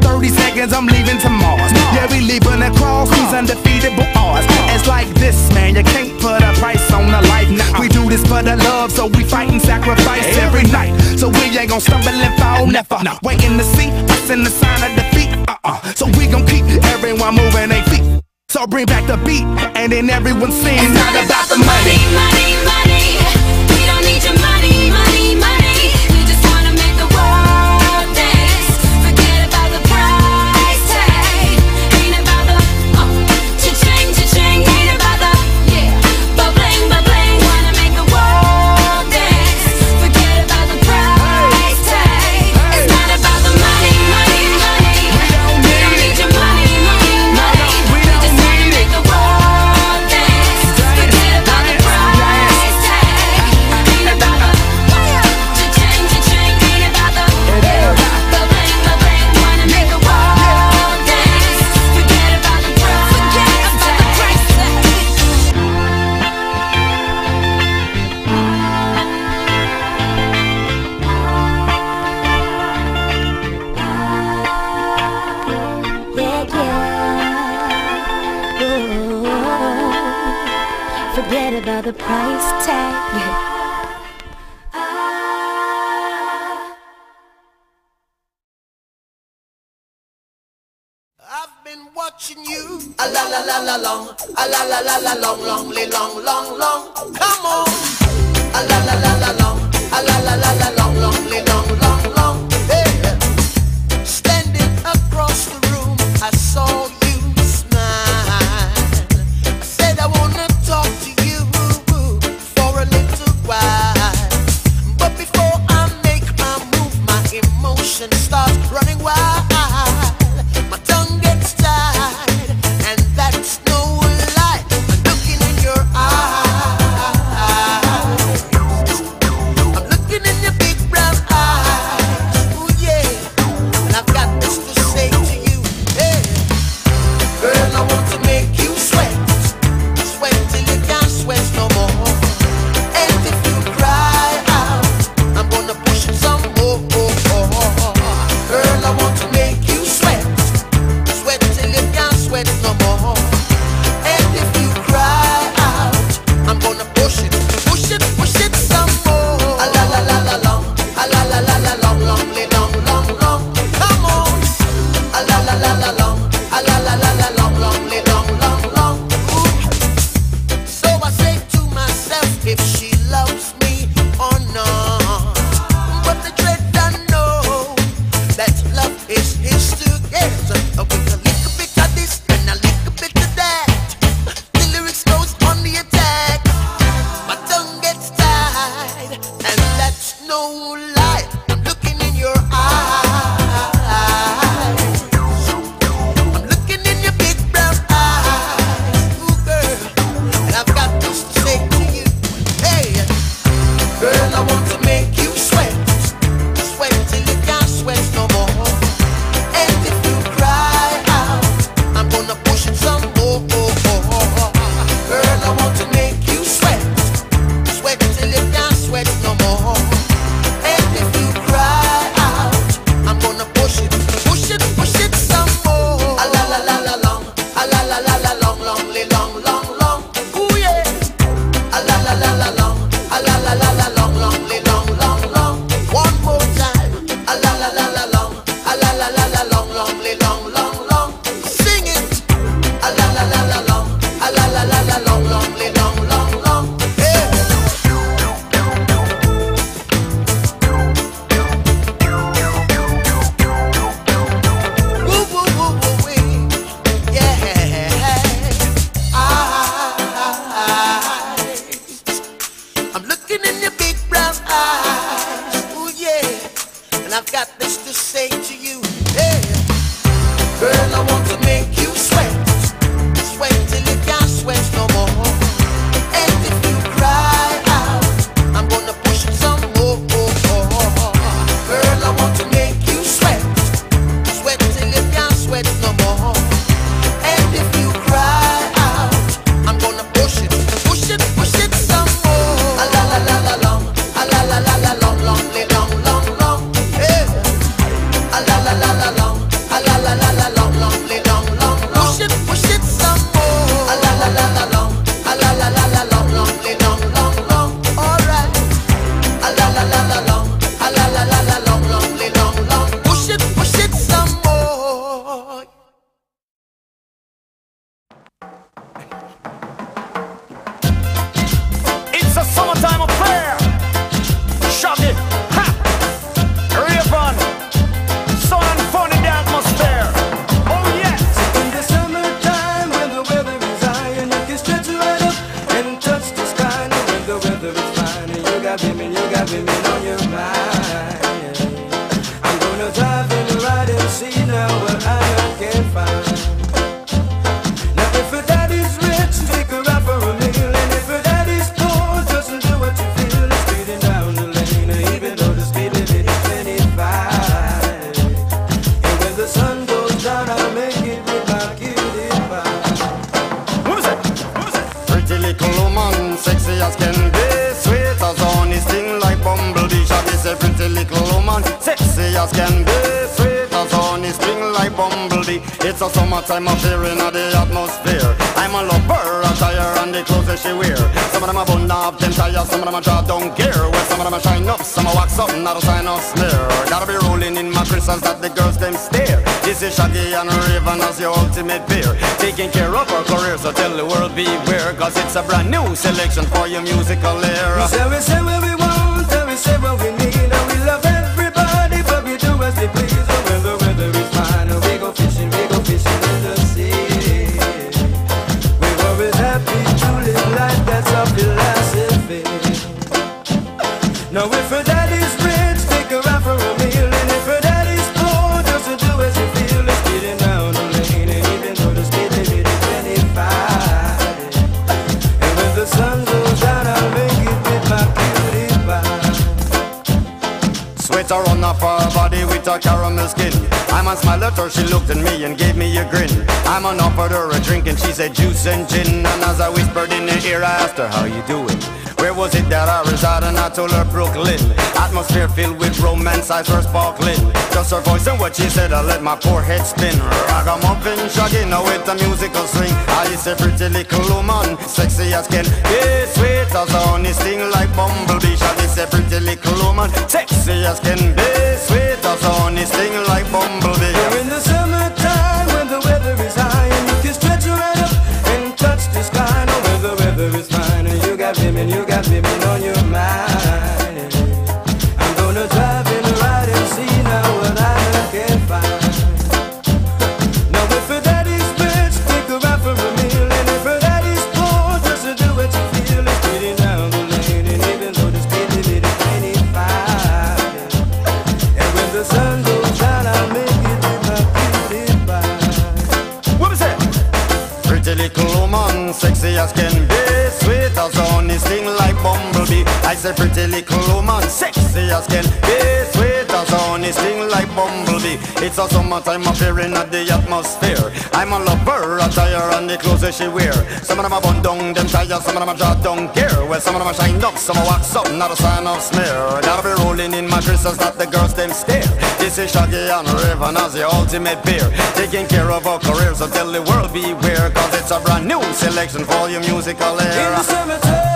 30 seconds, I'm leaving to Mars. Yeah, we leaving across these undefeatable odds. It's like this, man, you can't put a price on a life. Nah, we do this for the love, so we fight and sacrifice every night. So we ain't gonna stumble and fall, never. Waiting to see us in the sign of defeat. Uh-uh. So we gon' keep everyone moving their feet. So bring back the beat, and then everyone sings. It's not about the money, money, money. We don't need your money. Forget about the price tag. I've been watching you. A la la la la long. A la la la la long, long, li long, long, long. Come on. A la la la la long. A la la la la long, long, long, long, long, long, long. sing it. Ala la la la long, ala la la la long, longly. I've got this to say to you. Hey. Girl, I want to make driving me as can be. Sweet as honey, sting like bumblebee. It's a summertime affair in the atmosphere. I'm a lover, attire and the clothes that she wear. Some of them are bun up, them tires, some of them are draw down gear. Well, some of them are shine up, some are wax up, not a sign of smear. Gotta be rolling in my crystals that the girls them stare. This is Shaggy and Rayvon as your ultimate beer. Taking care of our career, so tell the world beware. Cause it's a brand new selection for your musical era. We say, we say we Her on off her body with a caramel skin. I'm a smile at her, she looked at me and gave me a grin. I'm an offered her a drink and she said juice and gin. And as I whispered in her ear, I asked her how you doing. Where was it that I resided? I told her Brooklyn. Atmosphere filled with romance, eyes were sparkling. Just her voice and what she said, I let my poor head spin. Ragamuffin, shaggy, now with a musical swing. I is a pretty little woman, sexy as can be, sweet as honey, sting like bumblebee. Shaggy is a pretty little woman, sexy as can be, sweet as honey, sting like bumblebee. We're in the summertime women, you got women on I said pretty little woman, sexy as can be, sweet as honey, sting like bumblebee. It's a summertime affair in the atmosphere. I'm a lover, attire and the clothes that she wear. Some of them are bun down, them tires, some of them are draw down gear. Well, some of them are shine up, some are wax up, not a sign of smear. Gotta be rolling in my crystals that the girls them stare. This is Shaggy and Rayvon as the ultimate beer. Taking care of our careers, so tell the world beware. Cause it's a brand new selection for your musical In the era.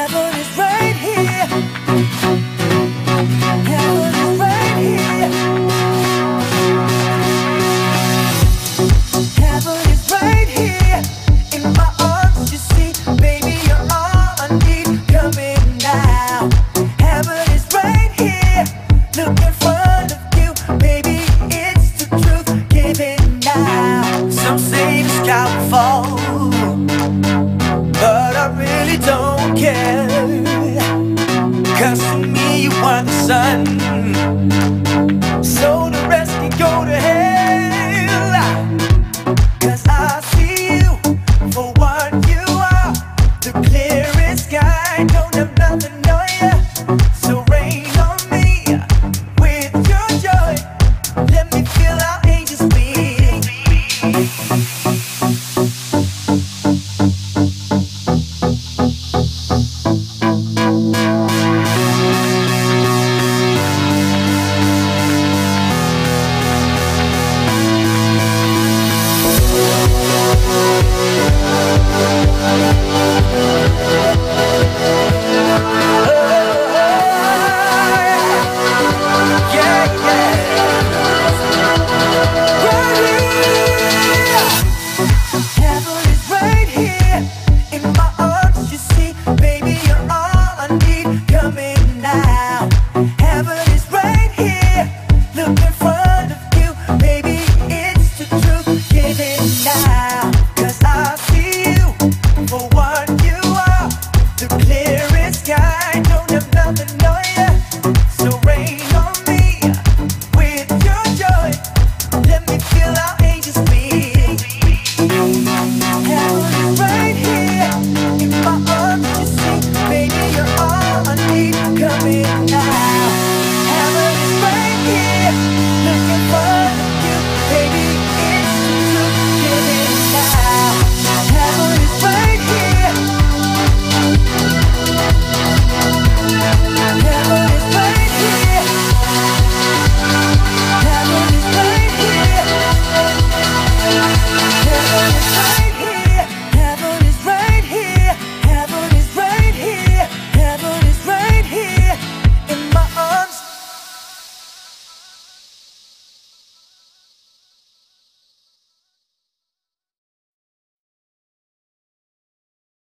Heaven sun. So the rest can go to hell.